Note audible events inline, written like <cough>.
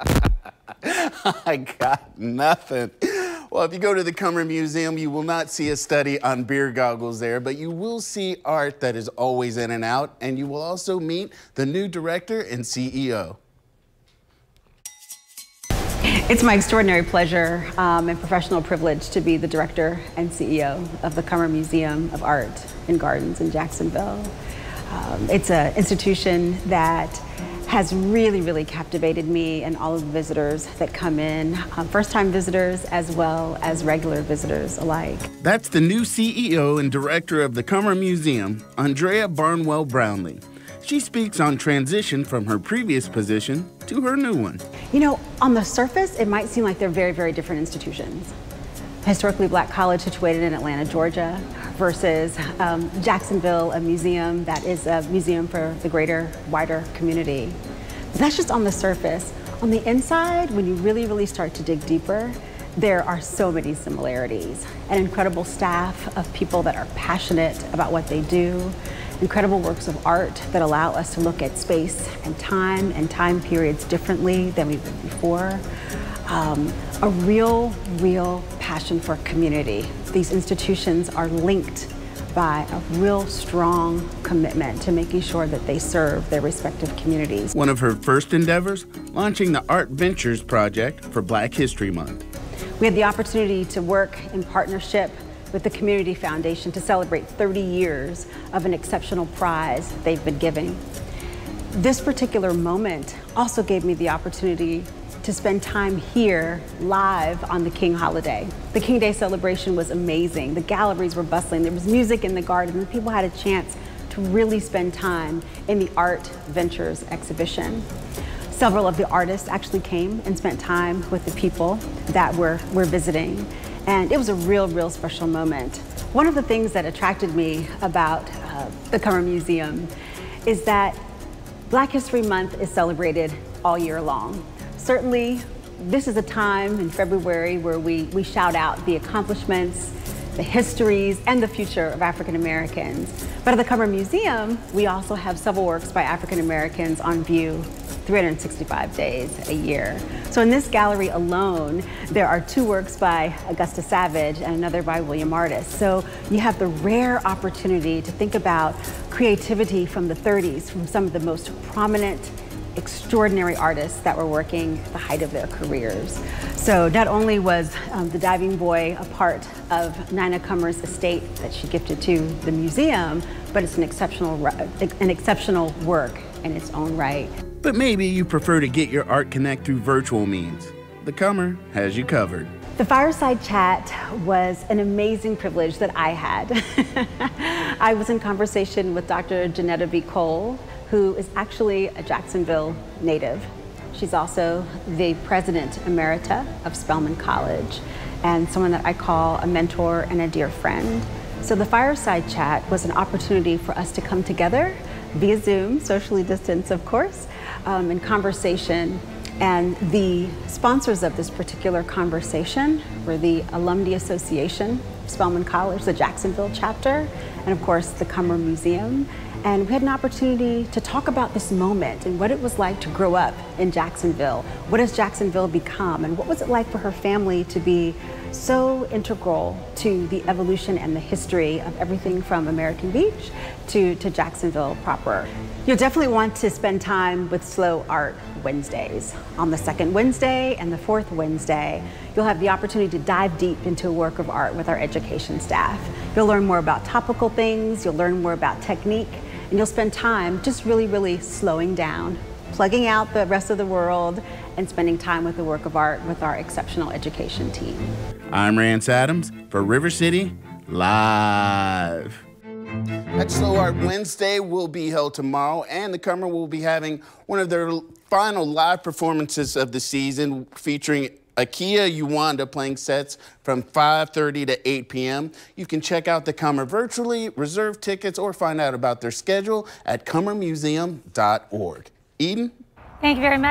<laughs> I got nothing. Well, if you go to the Cummer Museum, you will not see a study on beer goggles there, but you will see art that is always in and out, and you will also meet the new director and CEO. It's my extraordinary pleasure um, and professional privilege to be the director and CEO of the Cummer Museum of Art and Gardens in Jacksonville. Um, it's an institution that has really, really captivated me and all of the visitors that come in, um, first time visitors as well as regular visitors alike. That's the new CEO and director of the Cummer Museum, Andrea Barnwell Brownlee. She speaks on transition from her previous position to her new one. You know, on the surface, it might seem like they're very, very different institutions historically black college situated in Atlanta, Georgia, versus um, Jacksonville, a museum that is a museum for the greater, wider community. But that's just on the surface. On the inside, when you really, really start to dig deeper, there are so many similarities. An incredible staff of people that are passionate about what they do, incredible works of art that allow us to look at space and time and time periods differently than we did before. Um, a real, real passion for community. These institutions are linked by a real strong commitment to making sure that they serve their respective communities. One of her first endeavors, launching the Art Ventures Project for Black History Month. We had the opportunity to work in partnership with the Community Foundation to celebrate 30 years of an exceptional prize they've been giving. This particular moment also gave me the opportunity to spend time here live on the King holiday. The King Day celebration was amazing. The galleries were bustling. There was music in the garden. People had a chance to really spend time in the Art Ventures exhibition. Several of the artists actually came and spent time with the people that were, were visiting. And it was a real, real special moment. One of the things that attracted me about uh, the Cummer Museum is that Black History Month is celebrated all year long certainly this is a time in February where we, we shout out the accomplishments, the histories, and the future of African Americans. But at the Cummer Museum, we also have several works by African Americans on view 365 days a year. So in this gallery alone, there are two works by Augusta Savage and another by William Artis. So you have the rare opportunity to think about creativity from the 30s from some of the most prominent extraordinary artists that were working the height of their careers. So not only was um, the Diving Boy a part of Ninah Cummer's estate that she gifted to the museum, but it's an exceptional, an exceptional work in its own right. But maybe you prefer to get your art connect through virtual means. The Cummer has you covered. The fireside chat was an amazing privilege that I had. <laughs> I was in conversation with Dr. Johnnetta B. Cole, who is actually a Jacksonville native. She's also the president emerita of Spelman College and someone that I call a mentor and a dear friend. So the fireside chat was an opportunity for us to come together via Zoom, socially distanced, of course, um, in conversation. And the sponsors of this particular conversation were the Alumni Association, Spelman College, the Jacksonville chapter, and of course the Cummer Museum. And we had an opportunity to talk about this moment and what it was like to grow up in Jacksonville. What has Jacksonville become? And what was it like for her family to be so integral to the evolution and the history of everything from American Beach to, to Jacksonville proper? You'll definitely want to spend time with Slow Art Wednesdays. On the second Wednesday and the fourth Wednesday, you'll have the opportunity to dive deep into a work of art with our education staff. You'll learn more about topical things, you'll learn more about technique, and you'll spend time just really, really slowing down, plugging out the rest of the world, and spending time with the work of art with our exceptional education team. I'm Rance Adams for River City Live. At Slow Art Wednesday will be held tomorrow, and the Cummer will be having one of their final live performances of the season featuring Akia Uwanda playing sets from 5.30 to 8 p.m. You can check out the Cummer virtually, reserve tickets, or find out about their schedule at cummermuseum.org. Eden? Thank you very much.